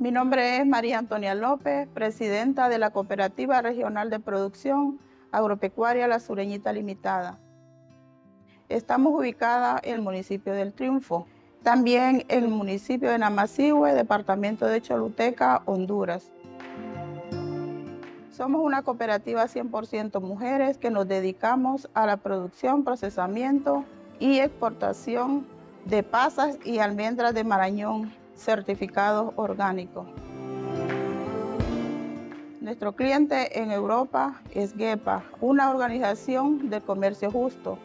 Mi nombre es María Antonia López, presidenta de la Cooperativa Regional de Producción Agropecuaria La Sureñita Limitada. Estamos ubicadas en el municipio del Triunfo, también en el municipio de Namasihue, departamento de Choluteca, Honduras. Somos una cooperativa 100% mujeres que nos dedicamos a la producción, procesamiento y exportación de pasas y almendras de Marañón certificados orgánicos. Nuestro cliente en Europa es GEPA, una organización de comercio justo.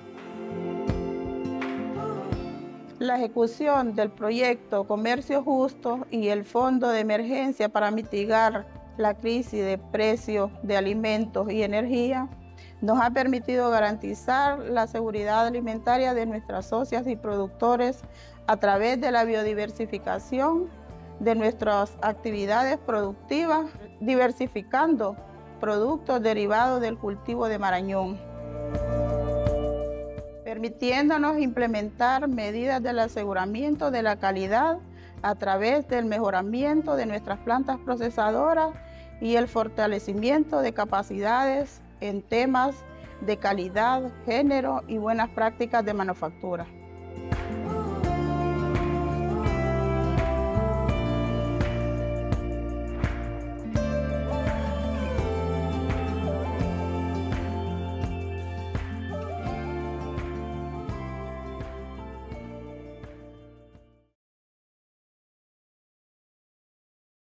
La ejecución del proyecto Comercio Justo y el Fondo de Emergencia para mitigar la crisis de precios de alimentos y energía nos ha permitido garantizar la seguridad alimentaria de nuestras socias y productores a través de la biodiversificación de nuestras actividades productivas, diversificando productos derivados del cultivo de marañón, permitiéndonos implementar medidas del aseguramiento de la calidad a través del mejoramiento de nuestras plantas procesadoras y el fortalecimiento de capacidades en temas de calidad, género y buenas prácticas de manufactura.